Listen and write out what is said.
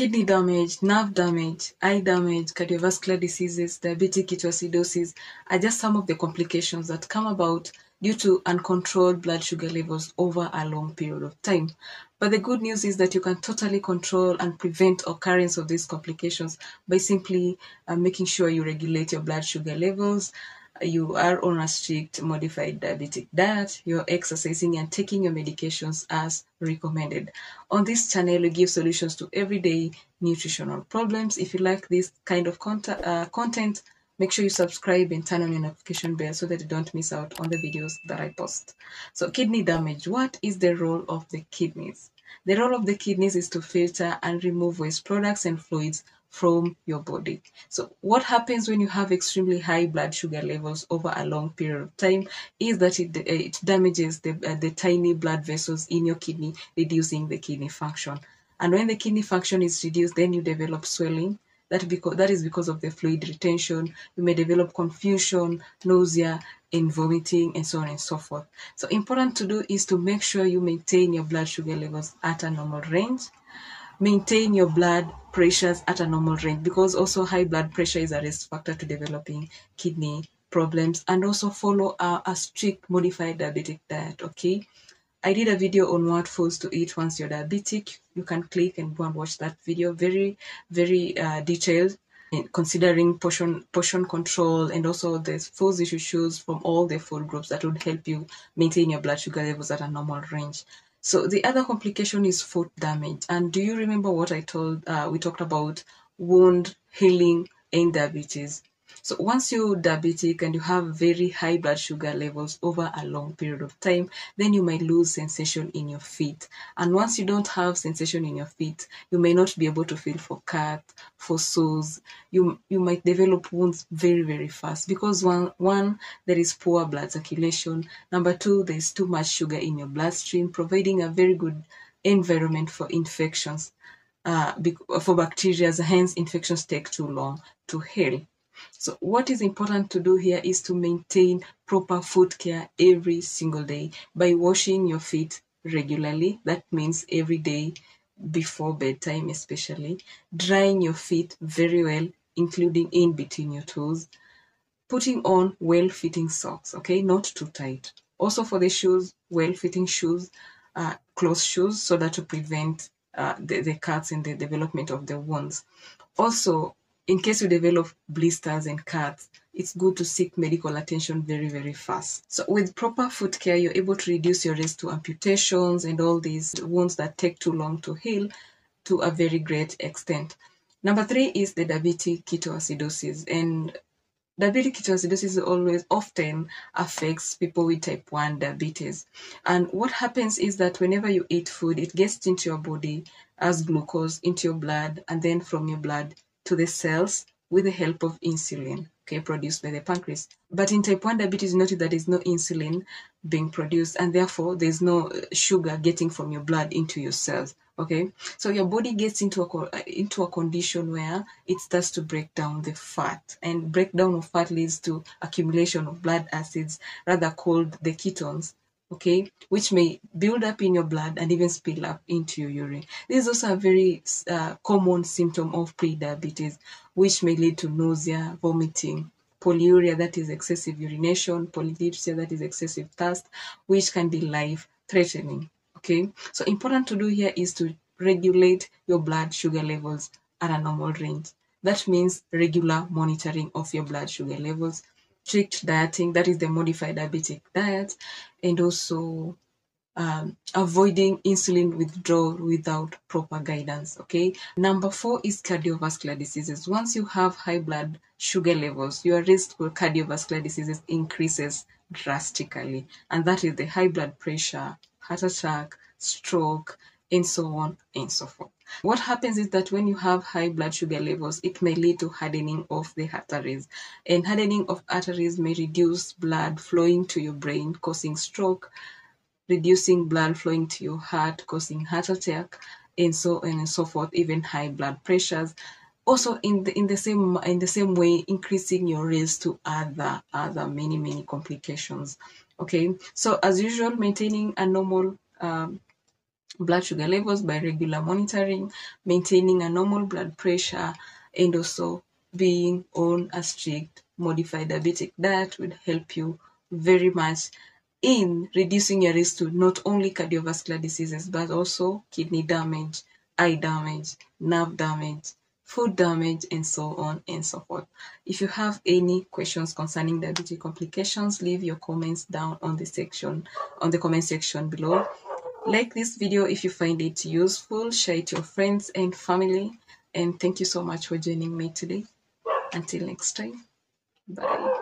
kidney damage, nerve damage, eye damage, cardiovascular diseases, diabetic ketoacidosis are just some of the complications that come about due to uncontrolled blood sugar levels over a long period of time. But the good news is that you can totally control and prevent occurrence of these complications by simply uh, making sure you regulate your blood sugar levels you are on a strict modified diabetic diet, you're exercising and taking your medications as recommended. On this channel, we give solutions to everyday nutritional problems. If you like this kind of content, uh, content make sure you subscribe and turn on your notification bell so that you don't miss out on the videos that I post. So kidney damage, what is the role of the kidneys? The role of the kidneys is to filter and remove waste products and fluids from your body. So what happens when you have extremely high blood sugar levels over a long period of time is that it, it damages the, uh, the tiny blood vessels in your kidney, reducing the kidney function. And when the kidney function is reduced, then you develop swelling. That, because, that is because of the fluid retention. You may develop confusion, nausea, and vomiting, and so on and so forth. So important to do is to make sure you maintain your blood sugar levels at a normal range maintain your blood pressures at a normal range because also high blood pressure is a risk factor to developing kidney problems and also follow a, a strict modified diabetic diet okay? I did a video on what foods to eat once you're diabetic. You can click and go and watch that video. Very very uh, detailed considering portion portion control and also the foods you should choose from all the food groups that would help you maintain your blood sugar levels at a normal range so the other complication is foot damage. And do you remember what I told? Uh, we talked about wound healing in diabetes. So once you're diabetic and you have very high blood sugar levels over a long period of time, then you might lose sensation in your feet. And once you don't have sensation in your feet, you may not be able to feel for cut, for sores. You you might develop wounds very very fast because one one there is poor blood circulation. Number two, there is too much sugar in your bloodstream, providing a very good environment for infections. Uh, for bacteria, hence infections take too long to heal. So what is important to do here is to maintain proper foot care every single day by washing your feet regularly. That means every day before bedtime especially. Drying your feet very well, including in between your toes. Putting on well-fitting socks, okay, not too tight. Also for the shoes, well-fitting shoes, uh, close shoes so that to prevent uh, the, the cuts and the development of the wounds. Also, in case you develop blisters and cuts, it's good to seek medical attention very, very fast. So with proper foot care, you're able to reduce your risk to amputations and all these wounds that take too long to heal to a very great extent. Number three is the diabetic ketoacidosis. And diabetic ketoacidosis always often affects people with type 1 diabetes. And what happens is that whenever you eat food, it gets into your body as glucose into your blood, and then from your blood to the cells with the help of insulin okay, produced by the pancreas. But in type 1 diabetes, notice that there's no insulin being produced, and therefore there's no uh, sugar getting from your blood into your cells. Okay, so your body gets into a uh, into a condition where it starts to break down the fat, and breakdown of fat leads to accumulation of blood acids, rather called the ketones okay, which may build up in your blood and even spill up into your urine. This is also a very uh, common symptom of prediabetes, which may lead to nausea, vomiting, polyuria, that is excessive urination, polydipsia, that is excessive thirst, which can be life threatening. Okay, so important to do here is to regulate your blood sugar levels at a normal range. That means regular monitoring of your blood sugar levels strict dieting, that is the modified diabetic diet, and also um, avoiding insulin withdrawal without proper guidance. Okay. Number four is cardiovascular diseases. Once you have high blood sugar levels, your risk for cardiovascular diseases increases drastically, and that is the high blood pressure, heart attack, stroke, and so on and so forth. What happens is that when you have high blood sugar levels, it may lead to hardening of the arteries. And hardening of arteries may reduce blood flowing to your brain, causing stroke, reducing blood flowing to your heart, causing heart attack, and so on and so forth, even high blood pressures. Also, in the in the same in the same way, increasing your risk to other other many many complications. Okay, so as usual, maintaining a normal um, blood sugar levels by regular monitoring, maintaining a normal blood pressure, and also being on a strict modified diabetic diet would help you very much in reducing your risk to not only cardiovascular diseases but also kidney damage, eye damage, nerve damage, food damage, and so on and so forth. If you have any questions concerning diabetic complications, leave your comments down on the section on the comment section below. Like this video if you find it useful, share it to your friends and family. And thank you so much for joining me today. Until next time, bye.